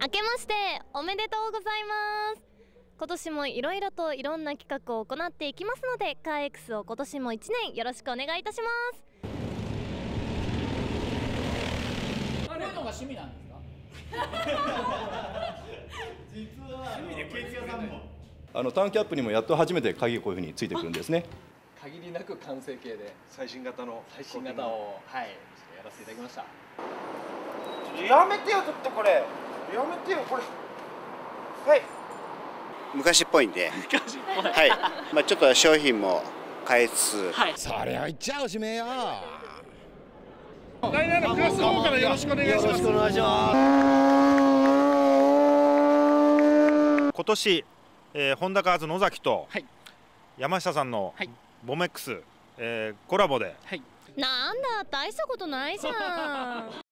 明けましておめでとうございます。今年もいろいろといろんな企画を行っていきますのでカー X を今年も1年よろしくお願いいたします。こういうのが趣味なんですか？あのターンキャップにもやっと初めて鍵こういうふうについてくるんですね。限りなく完成形で最新型の最新型をはいやらせていただきました。やめてよちょっとこれやめてよこれ。はい。昔っぽいんで、はい、まあちょっと商品も変えつつ、それを言っちゃおしめよ。来年のクラスの方からよろしくお願いします。お願いしま今年、えー、ホンダカーズ野崎とはい。山下さんのはい。ボメックス、えーコラボで。なんだ大したことないじゃん